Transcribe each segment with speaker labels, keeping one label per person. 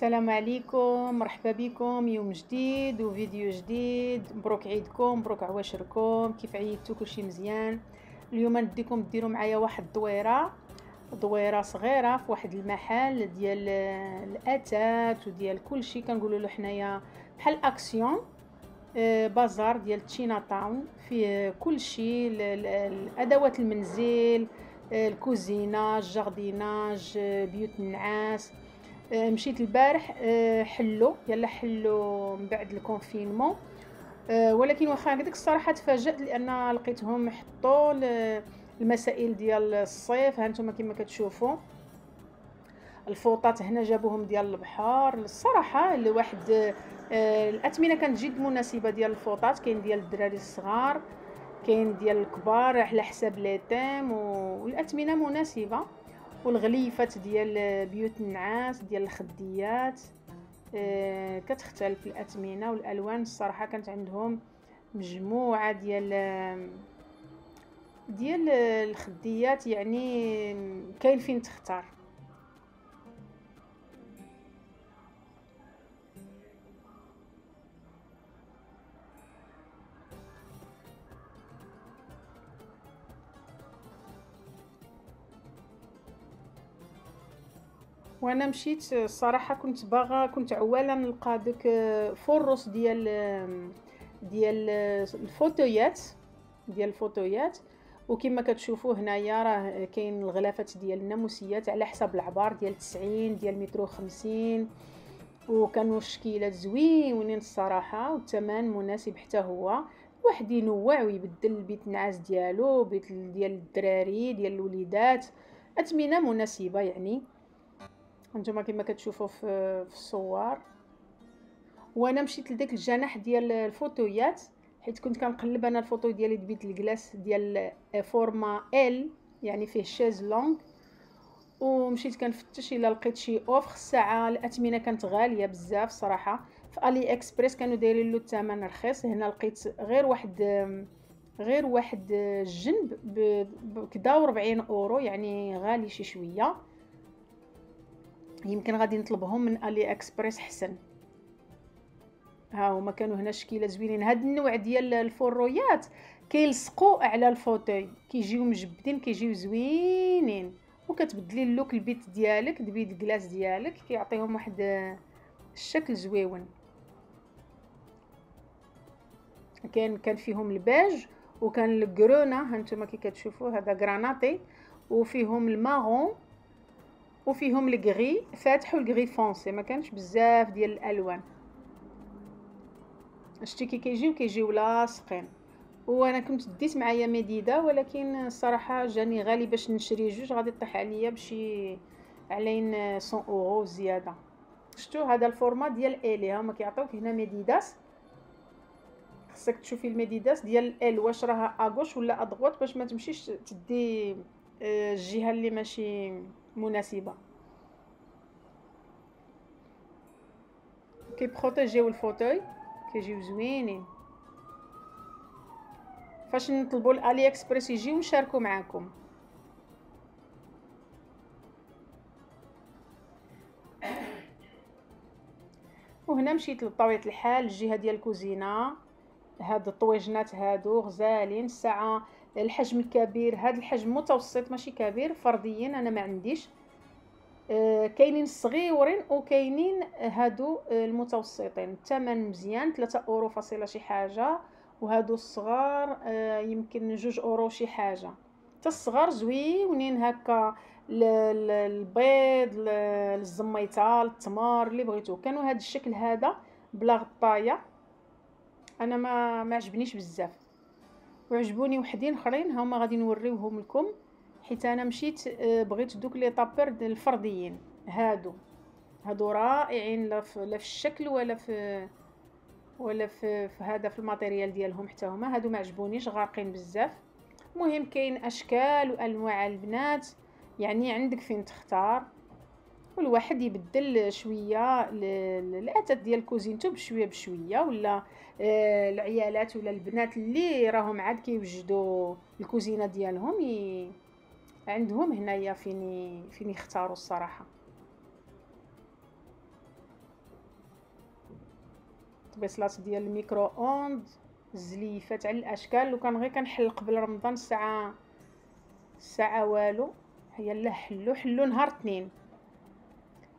Speaker 1: السلام عليكم مرحبا بكم يوم جديد وفيديو جديد. مبروك عيدكم مبروك عواشركم كيف عيدتو؟ كلشي مزيان. اليوم نديكم ديروا معايا واحد الدويرة. دويرة صغيرة في واحد المحل ديال الأتات وديال كلشي. كنقولوا له حنايا بحال أكسيون آه، بازار ديال China Town فيه كلشي الأدوات المنزل آه، الكوزينه ال jardinage آه، بيوت النعاس. مشيت البارح حلو. يلا حلو من بعد ال confinement. ولكن واخا هكذاك الصراحة تفاجأت لأن لقيتهم حطوا المسائل ديال الصيف ها نتوما كما كتشوفوا. الفوطات هنا جابوهم ديال البحر الصراحة الواحد الاثمنه كانت جد مناسبة ديال الفوطات. كاين ديال الدراري الصغار كاين ديال الكبار على حساب les thèmes والاثمنه مناسبة. والغليفات ديال بيوت النعاس ديال الخديات آه كتختلف الاثمنه والألوان الصراحة كانت عندهم مجموعة ديال ديال الخديات يعني كاين فين تختار؟ وأنا مشيت الصراحه كنت باغا كنت عواله نلقى داك فورس ديال ديال الفوتويات ديال الفوتويات. وكما كتشوفوا هنايا راه كاين الغلافات ديال الناموسيات على حساب العبار ديال 90 ديال مترو 50 وكانوا الشكيلات زوينين الصراحة والثمن مناسب حتى هو. واحد ينوع ويبدل البيت النعاس ديالو بيت ديال الدراري ديال الوليدات. اثمنه مناسبة يعني. هانتوما كما كتشوفوا في الصور. وأنا مشيت لديك الجناح ديال الفوتويات. حيت كنت كنقلب أنا ال fauteuil ديالي دبيت الكلاس ديال format L يعني فيه chaise longue ومشيت كنفتش إلا لقيت شي offre الساعة الأثمنة كانت غالية بزاف صراحة. في AliExpress كانوا دايرين له الثمن رخيص. هنا لقيت غير واحد غير واحد الجنب بكدا 40 أورو يعني غالي شي شوية. يمكن غادي نطلبهم من AliExpress حسن. ها هما كانوا هنا شكيلة زوينين. هاد النوع ديال الفرويات كيلصقوا على ال fauteuil. كيجيو مجبدين كيجيو زوينين. وكتبدلي ال look البيت ديالك دبيت الكلاس ديالك كيعطيهم واحد الشكل زويون. كان كان فيهم الباج وكان ال grenat. هانتوما كي كتشوفوا هذا غراناتي. وفيهم ال marron. وفيهم الكغي فاتح وال gris foncé. ما كانش بزاف ديال الألوان. شتي كي كيجيو كيجيو لاصقين وأنا كنت ديت معايا medida ولكن الصراحه جاني غالي باش نشري جوج غادي طيح عليا بشي علين 100 أورو زيادة. شتو هذا ال format ديال الي هما كيعطيوك هنا medidas خصك تشوفي ال medidas ديال L واش راها à gauche ولا à droite باش ما تمشيش تدي آه، الجهة اللي ماشي مناسبة. كيبروتيجيو ال fauteuil. كيجيو زوينين. فاش نطلبوا AliExpress يجيو نشاركوا معاكم. وهنا مشيت لطبيعه الحال الجهة ديال الكوزينة. هاد الطويجنات هادو غزالين الساعة الحجم الكبير هذا الحجم متوسط ماشي كبير فرديين أنا ما عنديش. كاينين الصغيورين وكاينين هادو المتوسطين. الثمن مزيان 3 أورو فاصلة شي حاجة وهادو الصغار آه يمكن جوج أورو شي حاجة. حتى الصغار زوينين هكا البيض الزميطه التمر اللي بغيتو. كانوا هذا الشكل هذا بلا غطاية. أنا ما ما عجبنيش بزاف. وعجبوني وحدين أخرين هما غادي نوريوهم لكم. حيت أنا مشيت آه، بغيت دوك les tuppers الفرديين. هادو. هادو رائعين لا في, الشكل ولا في ولا في, في هذا في ال matériel ديالهم حتى هما. هادو ما عجبونيش غارقين بزاف. المهم كاين أشكال وأنواع البنات. يعني عندك فين تختار؟ والواحد يبدل شوية الاثاث ديال كوزينتو بشويه بشوية ولا آه، العيالات ولا البنات اللي راهم عاد كيوجدوا الكوزينة ديالهم ي... عندهم هنايا فين فين يختاروا الصراحة. طبيصلات ديال ال micro-ondes زليفات على الأشكال لو كان غير كنحل قبل رمضان الساعة الساعة والو. يلا حلو حلو نهار اثنين.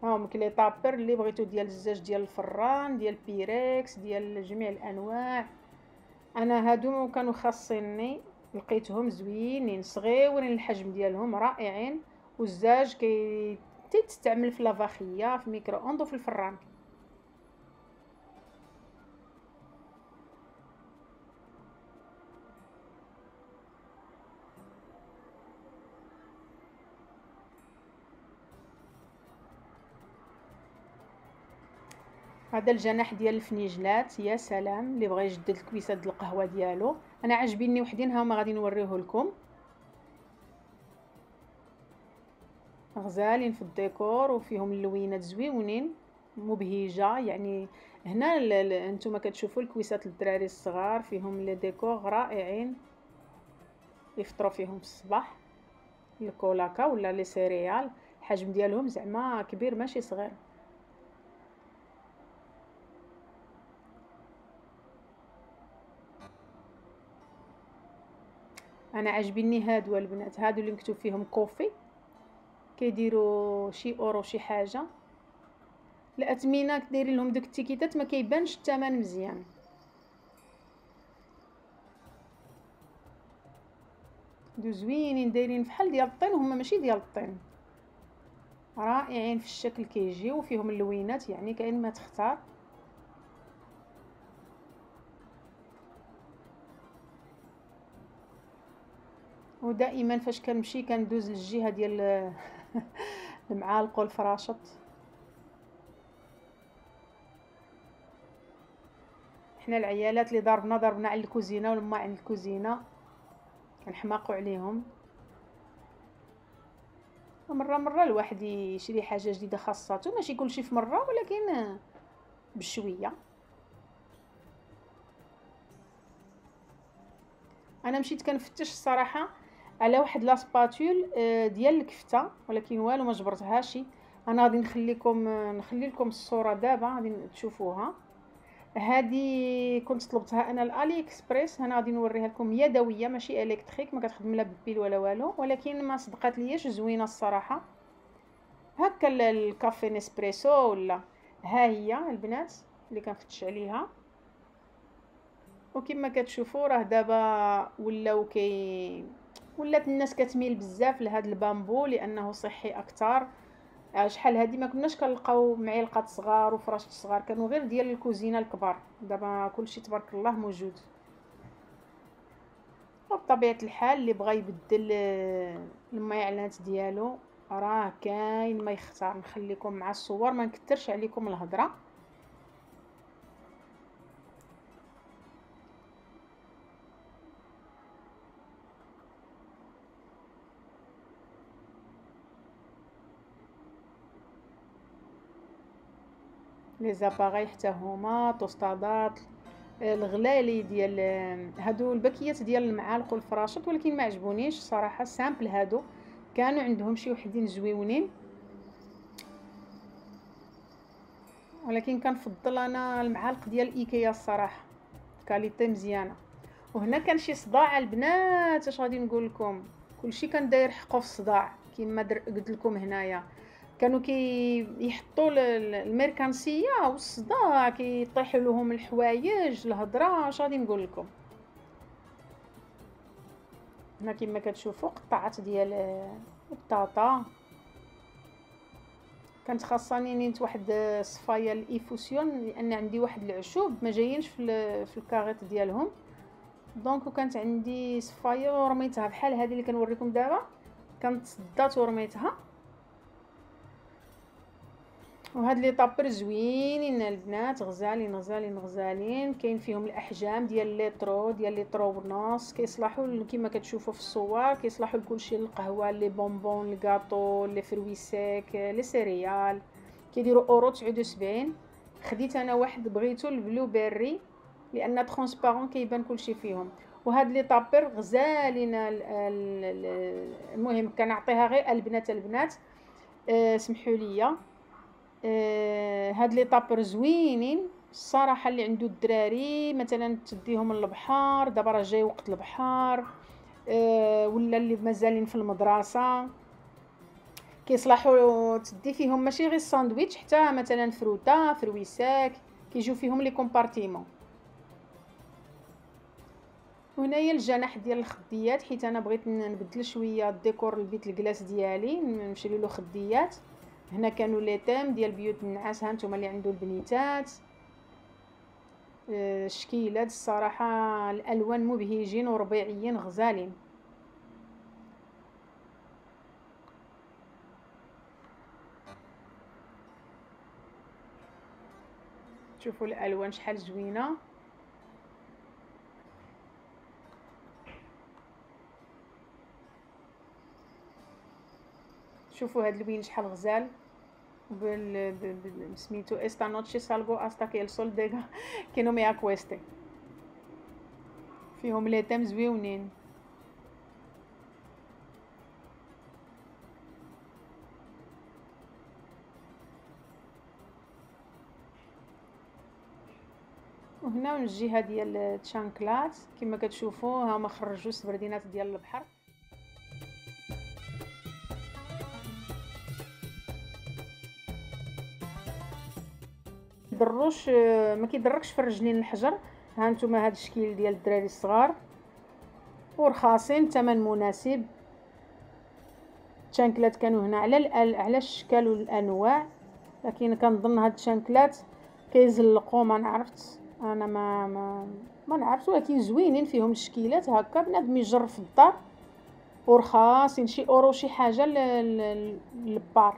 Speaker 1: هاهم les tuppers اللي بغيتو ديال الزاج ديال الفران ديال بيريكس ديال جميع الأنواع. أنا هادو كانوا خاصيني. لقيتهم زوينين صغيورين الحجم ديالهم رائعين والزاج كي تستعمل في lavavajilla في micro-ondes وفي الفران. هذا الجناح ديال الفنيجلات يا سلام اللي بغى يجدد الكويسة ديال القهوة ديالو. أنا عاجبيني وحدين هما غادي نوريه لكم. غزالين في الديكور وفيهم اللوينات زويونين مبهجة. يعني هنا أنتم كتشوفوا الكويسات للدراري الصغار فيهم les décors رائعين. يفطروا فيهم في الصباح. ال Cola Cao ولا les céréales. الحجم ديالهم زعما كبير ماشي صغير. أنا عاجبيني هادو البنات هادو اللي مكتوب فيهم كوفي. كيديروا شي أورو شي حاجة. الاثمنه دايرين لهم داك التيكيتات ما كيبانش الثمن مزيان. هادو زوينين دايرين فحال ديال الطين هما ماشي ديال الطين. رائعين في الشكل كيجيو وفيهم اللوينات يعني كاين ما تختار. ودائما فاش كنمشي كندوز للجهة ديال المعالق والفراشط. حنا العيالات اللي ضربنا ضربنا على الكوزينة ولما عند الكوزينة كنحماقوا عليهم. ومره مرة الواحد يشري حاجة جديدة خاصته ماشي كلشي في مرة ولكن بشوية. أنا مشيت كنفتش الصراحة. على واحد لاسباتول آه، ديال الكفتة ولكن والو ما جبرتهاش. أنا غادي نخليكم نخلي لكم الصورة دابا غادي تشوفوها. هذه كنت طلبتها أنا AliExpress أنا غادي نوريها لكم يدوية ماشي électrique ما كتخدم لا بال pile ولا والو ولكن ما صدقات لياش زوينة الصراحة. هكا ال café Nespresso ولا؟ ها هي البنات اللي كنفتش عليها. وكما كتشوفوا راه دابا ولاو كي ولات الناس كتميل بزاف لهذا البامبو لأنه صحي أكثر آه، شحال هادي ما كناش كنلقاو معلقات صغار وفراش صغار كانوا غير ديال الكوزينة الكبار. دابا كلشي تبارك الله موجود. وبطبيعه الحال اللي بغى يبدل آه، الميعلانات ديالو راه كاين ما يختار. نخليكم مع الصور ما نكثرش عليكم الهضرة. les appareils حتى هما طوستادات الغلالي ديال هادو الباكيات ديال المعالق والفراشط ولكن ما عجبونيش صراحة. simples هادو كانوا عندهم شي وحدين زويونين. ولكن كنفضل أنا المعالق ديال إيكيا الصراحة qualité مزيانة. وهنا كان شي صداع البنات اش غادي نقول لكم؟ كلشي كان داير حقه في الصداع كيما قلت لكم هنايا. كانوا كي ال mercancía والصداع كيطيحوا لهم الحوايج الهضرة اش غادي نقول لكم؟ هنا كما كتشوفوا قطعات ديال البطاطا. كانت خاصني نيت واحد الصفاية ال infusion لأن عندي واحد العشوب ما جايينش في في الكاريط ديالهم. donc وكانت عندي صفاية ورميتها بحال هذه اللي كنوريكم دابا. كانت صدات ورميتها. وهاد les táper زوينين البنات غزالين غزالين غزالين. كاين فيهم الأحجام ديال litro ديال litro ونص كيصلحوا كما كتشوفوا في الصور كيصلحوا لكلشي القهوة les bonbons ال gâteau les fruits secs les céréales. كيديروا أورو 79 خديت أنا واحد بغيتو ال blueberry لأن transparent كيبان كلشي فيهم. وهاد les táper غزالين المهم كنعطيها غير البنات البنات. أه سمحوا لي أه هاد les táper زوينين الصراحه اللي عنده الدراري مثلا تديهم للبحر دابا راه جاي وقت البحر أه ولا اللي مازالين في المدرسة. كيصلحوا تدي فيهم ماشي غير الساندويتش حتى مثلا fruta fruits secs كيجيو فيهم les compartiments. هنايا الجناح ديال الخديات حيت أنا بغيت نبدل شوية الديكور البيت ال classe ديالي نشري له خديات. هنا كانوا les thèmes ديال بيوت النعاس ها نتوما اللي عنده البنيتات. الشكيلات آه، الصراحة الألوان مبهجين وربيعيين غزالين. شوفوا الألوان شحال زوينة. شوفوا هاد الوين شحال غزال. بال سميتو استا نوتشي سالغو استا كي السول ديغا كينو مي اكويستي فيهم لي تيم زويونين وهنا من الجهه ديال تشانكلات كما كتشوفوا هما خرجوا السبردينات ديال البحر كيضروش ما كيضركش في الرجلين الحجر. ها نتوما هاد الشكل ديال الدراري الصغار. ورخاصين ثمن مناسب. الشانكلات كانوا هنا على على الاشكال والأنواع. لكن كنظن هاد الشانكلات كيزلقوا ما نعرفت. أنا ما ما ما نعرفش ولكن زوينين فيهم الشكيلات هكا. بنادم يجر في الدار. ورخاصين شي أورو شي حاجة للبار.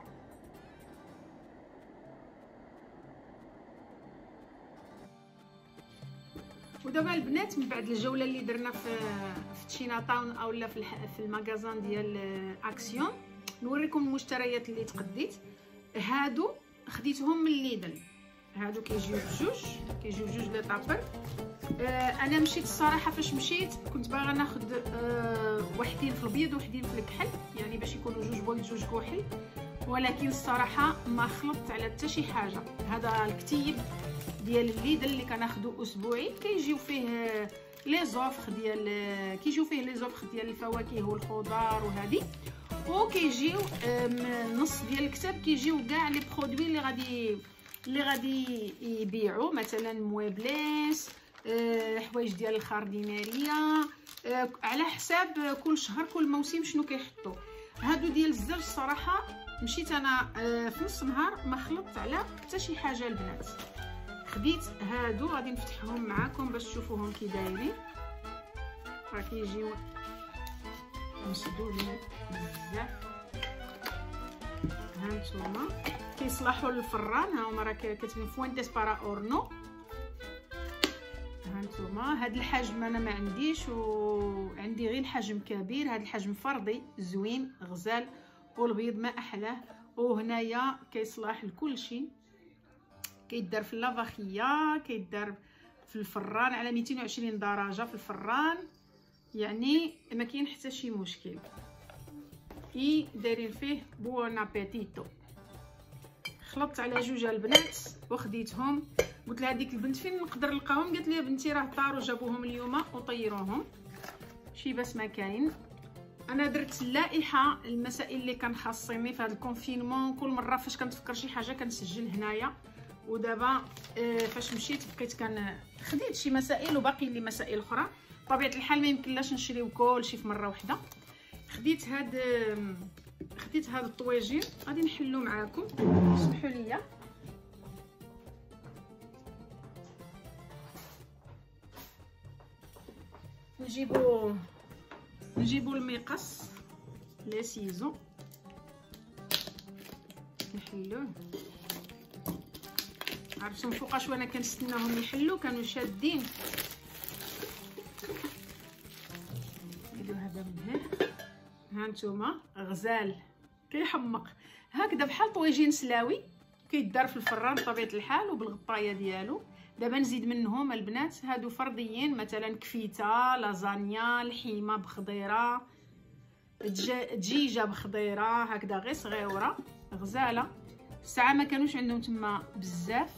Speaker 1: ودابا البنات من بعد الجولة اللي درنا في في تشينا تاون اولا في في المغازان ديال أكسيون نوريكم المشتريات اللي تقديت. هادو خديتهم من Lidl. هادو كيجيو بجوج كيجيو بجوج les táper. آه أنا مشيت الصراحة فاش مشيت كنت باغا ناخذ آه وحدين في البيض وحدين في الكحل يعني باش يكونوا جوج بويض جوج كحل. ولكن الصراحة ما خلطت على حتى شي حاجة. هذا الكتيب ديال ال Lidl اللي كناخذو أسبوعي كيجيو فيه les offres ديال كيجيو فيه les offres ديال الفواكه والخضار وهذه وكيجيو نص ديال الكتاب كيجيو كاع les produits اللي غادي اللي غادي يبيعوا مثلا muebles آه، حوايج ديال ال jardinería آه، على حساب كل شهر كل موسم شنو كيحطوا هادو ديال الزاج صراحة مشيت أنا آه، في نص نهار ما خلطت على حتى شي حاجة البنات. خديت هادو غادي نفتحهم معاكم باش تشوفوهم كي دايرين. راه كيجيو مشدودين بزاف. هانتوما كيصلحوا للفران. ها هما راه كاتبين fuentes para horno. هانتوما هاد الحجم أنا ما عنديش وعندي غير الحجم كبير. هاد الحجم فردي زوين غزال. والبيض ما احلاه وهنايا كيصلح لكل شيء كيدار في ال lavavajillas كيدار في الفران على 220 درجة في الفران. يعني ما كاين حتى شي مشكل. اي دايرين فيه buen apetito خلطت على جوج البنات وخديتهم. قلت لها ديك البنت فين نقدر نلقاهم؟ قالت لي بنتي راه طاروا جابوهم اليوم وطيروهم. شي بس ما كاين. أنا درت اللائحة المسائل اللي كان خاصيني في هذا الكونفينمون. كل مرة فاش كنتفكر شي حاجة كنسجل هنايا. ودابا آه، فاش مشيت بقيت كان خديت شي مسائل وباقي لي مسائل أخرى. بطبيعة الحال ما يمكنلاش نشريو كلشي في مرة واحدة خديت هاد خديت هاد الطويجين غادي نحلو معاكم. اسمحوا لي نجيبو نجيبو المقص لي سيزو نحلوه. عرفتم فوقاش وانا كنستناهم يحلوا كانوا شادين. ها نتوما غزال. كيحمق. هكذا بحال طويجين سلاوي. كيدار في الفران بطبيعة الحال وبالغطاية ديالو. دابا نزيد منهم البنات. هادو فرديين مثلا كفيتة لازانيا لحيمة بخضيرة دجيجه بخضيرة هكذا غير صغيره غزالة. الساعة ما كانوش عندهم تما بزاف.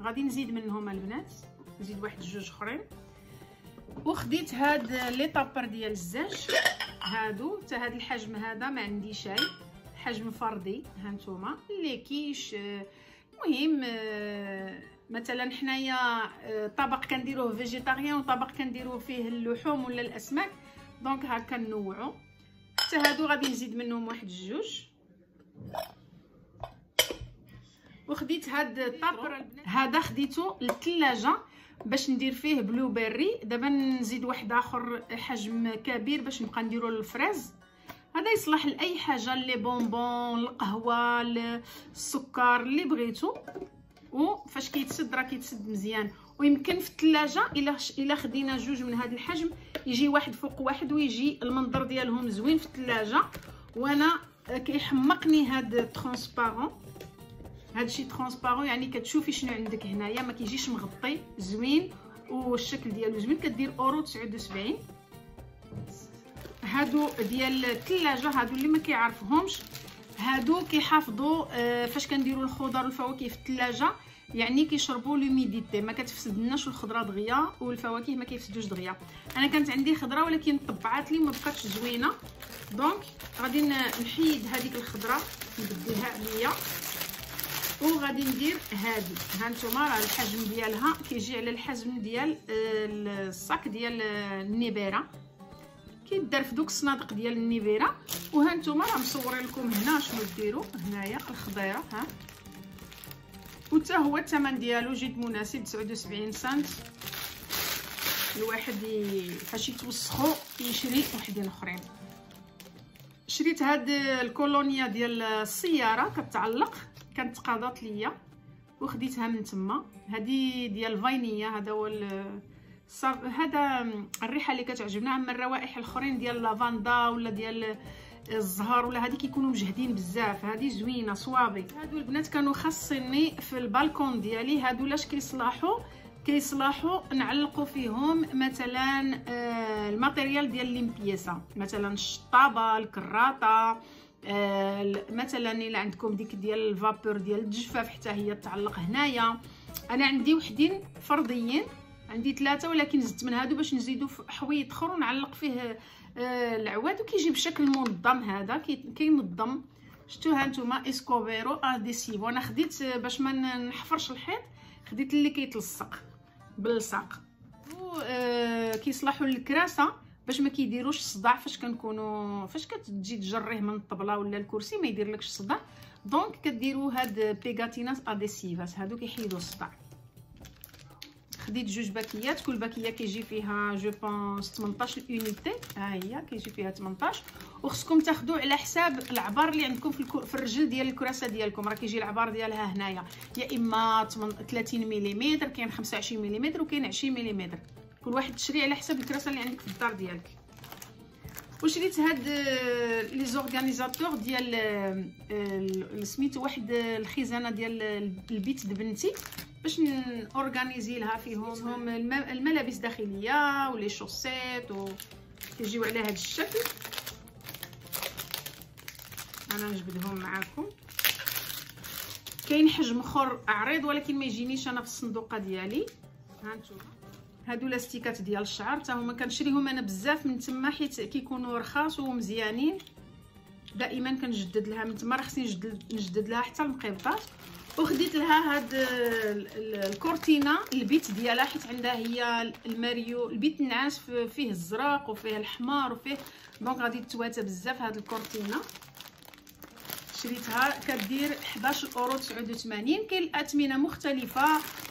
Speaker 1: غادي نزيد منهم البنات. نزيد واحد جوج أخرين. وخديت هاد لي طابر ديال الزاج. هادو. حتى هاد الحجم هذا ما عندي شي. حجم فردي ها نتوما. اللي كيش المهم مثلا حنايا طبق كنديروه végétarien وطبق كنديروه فيه اللحوم ولا الأسماك. donc هكا نوعو حتى هادو غادي نزيد منهم واحد جوج. وخديت هاد ال táper هذا خديته للثلاجه باش ندير فيه blueberry دابا نزيد واحد آخر حجم كبير باش نبقى نديرو الفريز هذا يصلح لأي حاجة les bonbons القهوة السكر اللي بغيتو. وفاش كيتسد راه كيتسد مزيان. ويمكن في الثلاجة إلا إلا خدينا جوج من هذا الحجم يجي واحد فوق واحد ويجي المنظر ديالهم زوين في الثلاجة. وأنا كيحمقني هذا transparent هادشي transparent يعني كتشوفي شنو عندك هنايا ما كيجيش مغطي زوين. والشكل ديالو زوين كدير أورو 79 هادو ديال الثلاجة هادو اللي ما كيعرفهمش. هادو كيحافظوا آه فاش كنديروا الخضر والفواكه في الثلاجه يعني كيشربوا l'humidité ما كتفسدناش الخضرة دغيا والفواكه ما كيفسدوش دغيا. أنا كانت عندي خضرة ولكن طبعات لي ما بقاتش زوينة. donc غادي نحيد هذيك الخضرة نبدلها عليا وغادي ندير هادي. ها نتوما راه الحجم ديالها كيجي على الحجم ديال آه، الصاك ديال آه، ال nevera كيدار في دوك الصنادق ديال النبيره وها نتوما راه مصورين لكم هنا شنو ديروا هنايا الخضيرة ها. وتا هو الثمن ديالو جد مناسب 79 سنت. الواحد فاش يتوسخو يشري وحدين أخرين. شريت هاد الكولونيا ديال السيارة كتعلق كانت تقاضات ليا. وخديتها من تما. هذه ديال الفانيليا هذا هو هذا الريحة اللي كتعجبنا أما الروائح الأخرين ديال lavanda ولا ديال الزهر ولا هذه كيكونوا مجهدين بزاف. هذه زوينة suave. هادو البنات كانوا خاصيني في البالكون ديالي. هادو لاش كيصلاحوا كيصلاحوا نعلقوا فيهم مثلا آه ال material ديال limpieza مثلا الشطابة الكراطة آه مثلا إلا عندكم ديك ديال ال vapor ديال الجفاف حتى هي تعلق هنايا. أنا عندي وحدين فرديين. عندي ثلاثة ولكن زدت من هادو باش نزيدو حويط اخر ونعلق فيه آه العواد وكيجي بشكل منظم هذا كينظم. شتو ها نتوما؟ escobero adhesivo أنا خديت باش ما نحفرش الحيط خديت اللي كيتلصق باللصاق و آه كيصلحوا للكراسه باش ما كيديروش الصداع فاش كنكونوا فاش كتجي تجريه من الطبلة ولا الكرسي ما يديرلكش الصداع donc كديروا هاد pegatinas adhesivas هادو كيحيدوا الصداع. خديت جوج باكيات كل باكية كيجي فيها je pense 18 unités ها هي كيجي فيها 18 وخصكم تاخذوا على حساب العبار اللي عندكم في, الكو... في الرجل ديال الكراسة ديالكم. راه كيجي العبار ديالها هنايا. يا إما 30 ملم كاين 25 ملم وكاين 20 ملم كل واحد تشري على حساب الكراسة اللي عندك في الدار ديالك. وشريت هاد لي زورغانيزاتور ديال سميتو واحد الخزانة ديال البيت دبنتي باش نورغانيزي لها فيهم الملابس الداخلية ولي شوسيت و كيجيو على هذا الشكل. أنا نجبدهم معاكم. كاين حجم أخر عريض ولكن ما يجينيش أنا في الصندوقه ديالي. ها نتوما. هادو لاستيكات ديال الشعر حتى هما كنشريهم أنا بزاف من تما حيت كيكونوا رخاص ومزيانين. دائما كنجدد لها من تما راه خصني نجدد لها حتى المقيبطات. وخديت لها هاد ال cortina البيت ديالها حيت عندها هي الماريو البيت النعاس فيه الزرق وفيه الحمار وفيه donc غادي تتواتى بزاف هاد ال cortina شريتها كدير 11 اورو 89 كاين الأثمنة مختلفة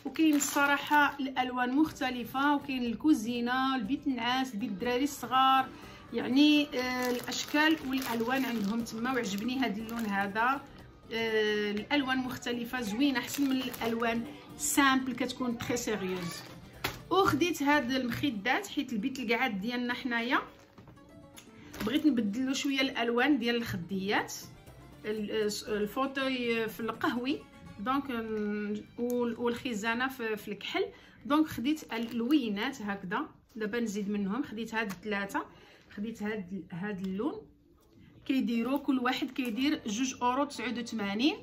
Speaker 1: وكاين الصراحة الألوان مختلفة وكاين الكوزينة البيت النعاس البيت الدراري الصغار يعني آه الأشكال والألوان عندهم تما وعجبني هذا اللون هذا. آه الألوان مختلفة زوينة أحسن من الألوان. simple كتكون très sérieuse وخديت هاد المخدات حيت البيت القعاد ديالنا حنايا. بغيت نبدلو شوية الألوان ديال الخديات. ال fauteuil في القهوي donc والخزانة في الكحل. donc خديت اللوينات هكذا دابا نزيد منهم. خديت هاد الثلاثة خديت هاد هاد اللون. كيديروا كل واحد كيدير جوج أورو تسعود وثمانين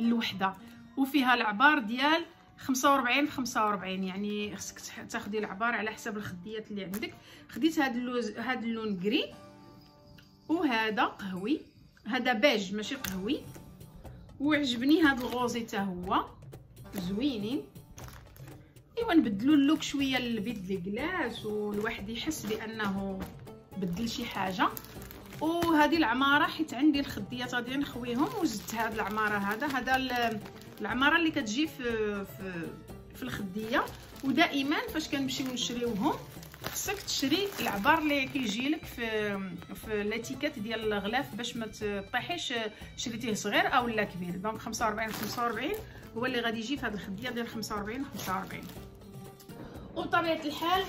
Speaker 1: الوحده وفيها العبار ديال خمسة وربعين خمسة وربعين يعني خصك تاخدي العبار على حسب الخديات اللي عندك. خديت هاد اللوز هاد اللون gris وهذا قهوي. هذا بيج ماشي قهوي. وعجبني هاد ال rosé حتى هو. زوينين. أيوا نبدلوا ال look شوية للبيت دي كلاس والواحد يحس بأنه بدل شي حاجة. وهذه العمارة حيت عندي الخديات غادي نخويهم وزدت هذه العمارة هذا. هذا العمارة اللي كتجي في في, في الخدية. ودائما فاش كنمشيو نشريوهم خصك تشري العبار اللي كيجي لك في في l'étiquette ديال الغلاف باش ما تطيحيش شريتيه صغير أو لا كبير. donc 45 45 هو اللي غادي يجي في هذه الخدية ديال 45 45 وبطبيعة الحال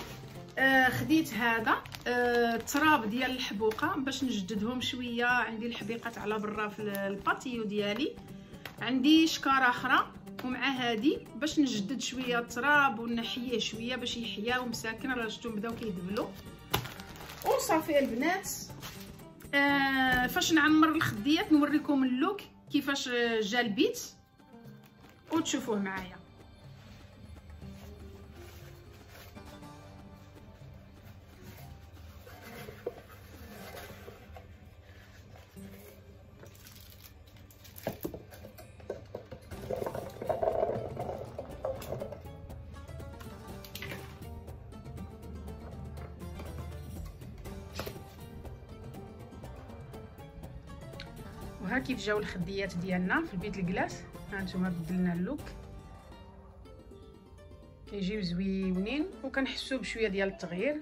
Speaker 1: آه خديت هذا آه التراب ديال الحبوقة باش نجددهم شوية. عندي الحبيقات على برا في ال patio ديالي. عندي شكارة أخرى. ومع هادي باش نجدد شوية التراب ونحيه شوية باش يحيا ومساكن راه شفتو بداو كيدبلوا وصافي البنات آه فاش نعمر الخديات نوريكم اللوك كيفاش جا البيت. وتشوفوه معايا. وها كيف جاو الخديات ديالنا في البيت الكلاس. ها نتوما بدلنا ال look. كيجيو زويونين وكنحسوا بشوية ديال التغيير.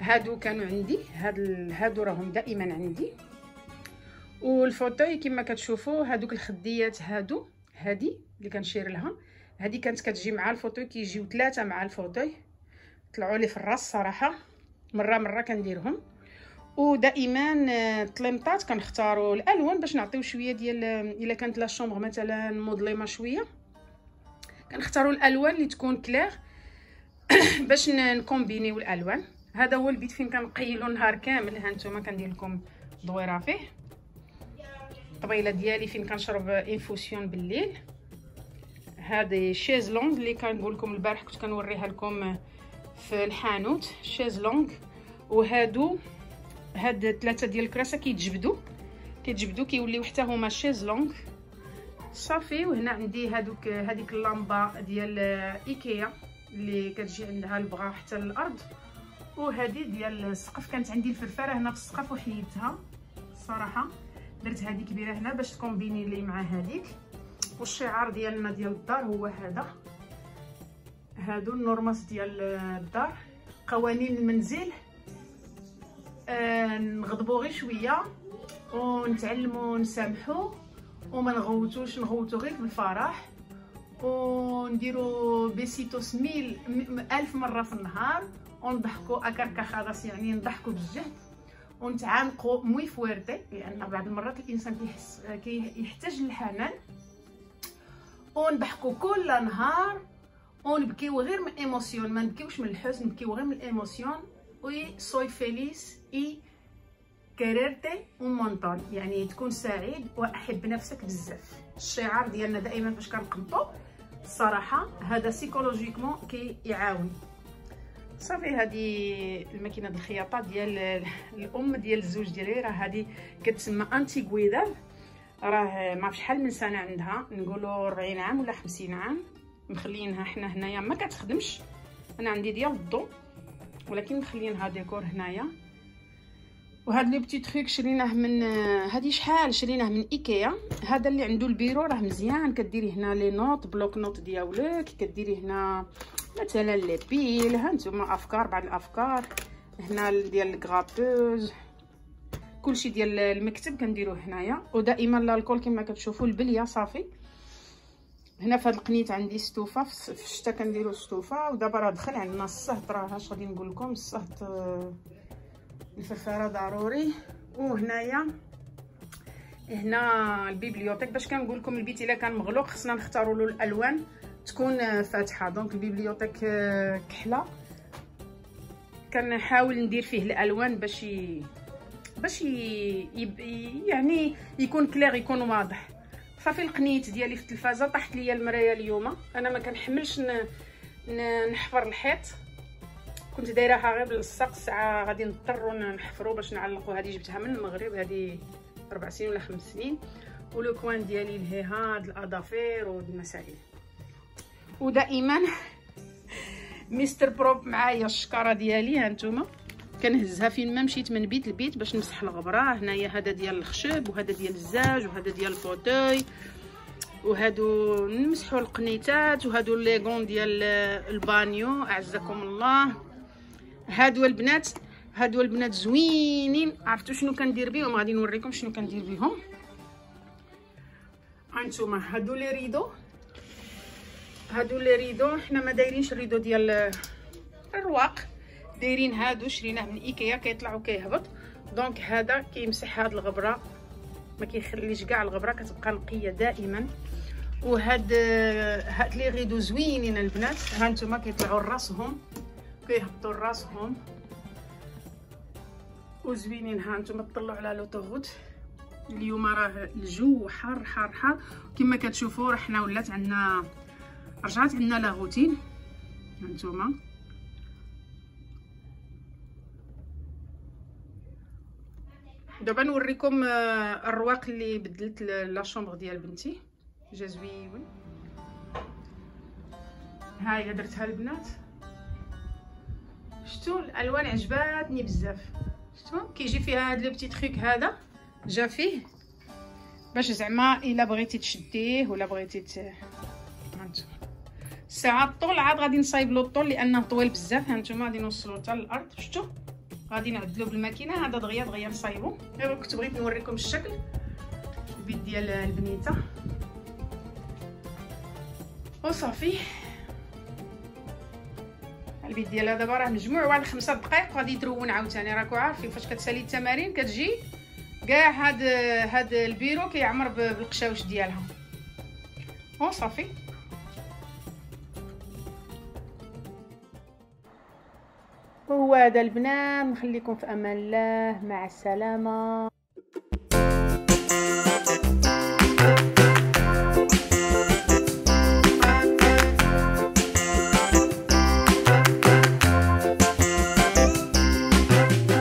Speaker 1: هادو كانوا عندي هاد ال... هادو راهم دائما عندي. وال fauteuil كما كتشوفوا هادوك الخديات هادو هادي اللي كنشير لها هادي كانت كتجي مع ال fauteuil كيجيو ثلاثة مع ال fauteuil طلعوا لي في الراس صراحة مرة مرة كنديرهم. ودائما الطليمطات كنختاروا الألوان باش نعطيو شوية ديال إلا كانت la chambre مثلا مظلمه شوية. كنختاروا الألوان اللي تكون claires باش نكومبينيو الألوان. هذا هو البيت فين كنقيلو نهار كامل. ها نتوما كندير لكم دويرة فيه. الطبيلة ديالي فين كنشرب infusion بالليل. هذه chaise longue اللي كنقول لكم البارح كنت كنوريها لكم في الحانوت. chaise longue وهادو هاد ثلاثة ديال الكراسة كيتجبدوا. كيتجبدوا كيوليو حتى هما chaise longue صافي وهنا عندي هادوك هذيك اللامبه ديال إيكيا اللي كتجي عندها البغا حتى الأرض وهذه ديال السقف كانت عندي الفرفرة هنا في السقف وحيدتها. الصراحه درت هذه كبيرة هنا باش تكومبيني لي مع هذيك والشعار ديالنا ديال الدار هو هذا. هادو ال normas ديال الدار. قوانين المنزل. نغضبوا غير شوية ونتعلموا نسامحوا وما نغوتوش نغوتو غير بالفرح ونديروا besitos mil ألف مرة في النهار ونضحكوا a carcajadas يعني نضحكوا بجهد ونتعانقوا muy fuerte لأن بعض المرات الإنسان كيحس كيحتاج للحنان. ونضحكوا كل نهار ونبكيو غير من emoción ما نبكيوش من الحزن نبكيو غير من ال emoción y soy feliz y quererte un montón يعني تكون سعيد وأحب نفسك بزاف. الشعار ديالنا دائما فاش كنقبطو الصراحه هذا psychologiquement كيعاون صافي هذه الماكينة ديال الخياطة ديال الأم ديال الزوج ديالي. راه هذه كتسمى انتي غويدال راه ما شحال من سنة عندها. نقولوا 40 عام ولا 50 عام. مخلينها حنا هنايا. ما كتخدمش. أنا عندي ديال الضو. ولكن مخلينها ديكور هنايا. وهاد les petits trucs شريناه من هادي شحال شريناه من إيكيا. هذا اللي عنده البيرو راه مزيان كديري هنا les notes bloc-notes ديالك كديري هنا مثلا les piles. ها نتوما أفكار بعض الأفكار. هنا ديال ال agrafeuse كلشي ديال المكتب كنديروه هنايا. ودائما ال colle كما كتشوفوا البلية صافي. هنا في هذا القنيت عندي ستوفة في الشتا كنديروا ستوفة ودابا راه دخل عندنا الصهد راه اش غادي نقول لكم الصهد آه، الفرفاره ضروري. وهنايا هنا ال bibliothèque باش كنقول لكم البيت إلا كان مغلوق خصنا نختاروا له الألوان تكون فاتحة. donc ال bibliothèque آه، كحلة. كنحاول ندير فيه الألوان باش ي... باش ي... يعني يكون clair يكون واضح. صافي القنيت ديالي في التلفازة طاحت ليا المرايه اليوم. أنا ما كنحملش. نحفر الحيط. كنت دايراها غير باللصق الساعة غادي نضطروا نحفروا باش نعلقوا هذه جبتها من المغرب هذه أربع سنين ولا خمس سنين. و le coin ديالي لهيها هاد الأظافير والمسائل ودائما Mr. Propre معايا الشكارة ديالي هانتوما كنهزها فين ما مشيت من بيت لبيت باش نمسح الغبرة. هنايا هذا ديال الخشب وهذا ديال الزاج وهذا ديال ال fauteuil. وهادو نمسحوا القنيتات وهادو les gants ديال البانيو. أعزكم الله. هادو البنات هادو البنات زوينين. عرفتوا شنو كندير بهم غادي نوريكم شنو كندير بهم هانتوما هادو les rideaux. هادو les rideaux حنا ما دايرينش ال rideau ديال الرواق. دايرين هادو شريناه من إيكيا كيطلع وكيهبط donc هذا كيمسح هاد الغبرة. ما كيخليش كاع الغبرة كتبقى نقية دائما. وهاد هاد les rideaux زوينين البنات. ها نتوما كيطلعوا راسهم كيهبطوا راسهم. وزوينين ها نتوما تطلعوا على l'autoroute اليوم راه الجو حار حار حار. كما كتشوفوا راه حنا ولات عندنا رجعت عندنا لا روتين هانتوما دابا نوريكم آه، الرواق اللي بدلت لا شومبر ديال بنتي. جا زويون هاي درتها البنات شتو الألوان عجباتني بزاف. شتو كيجي فيها هاد لو بتي تريك هذا. جا فيه. باش زعما إلا بغيتي تشديه ولا بغيتي هانتوما. الساعة الطول عاد غادي نصايبلو الطول لأنه طويل بزاف. هانتوما غادي نوصلو حتى للأرض. شفتوا غادي نعدلو بالماكينة. هذا دغيا دغيا نصايبو. غير كنت بغيت نوريكم الشكل. البيت ديال البنيتة. وصافي البيت ديالها دابا راه مجموع واحد خمسة دقائق. غادي يترون عاوتاني. راكو عارفين فاش كتسالي التمارين كتجي كاع هاد هاد البيرو كيعمر بالقشاوش ديالها. وصافي وهذا البنات نخليكم في أمان الله مع السلامة.